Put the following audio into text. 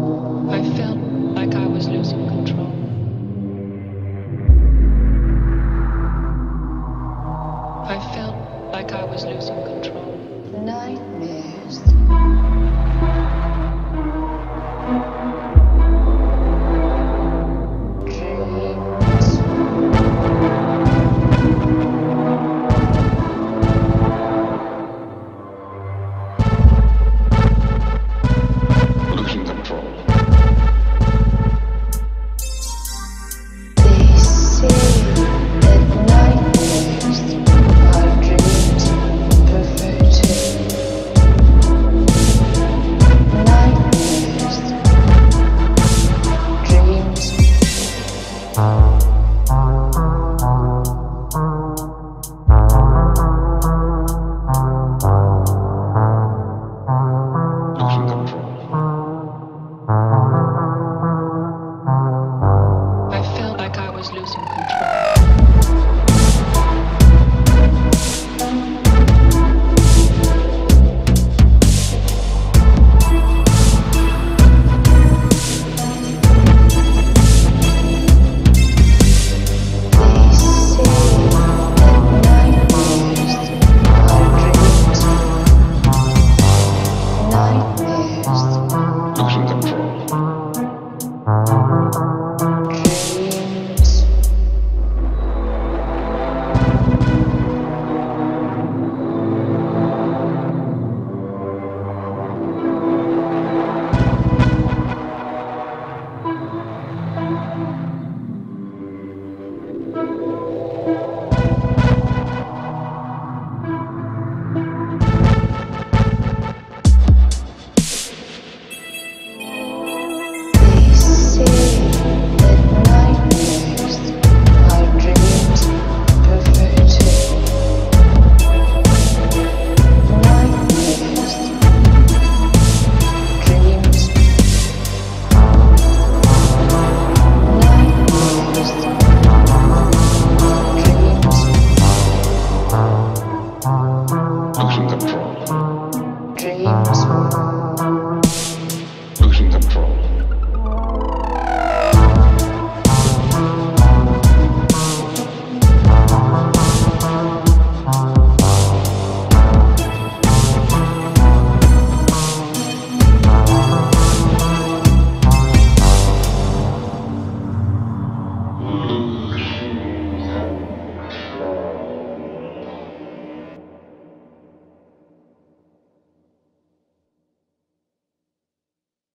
I felt like I was losing control. I felt like I was losing control. Nightmares.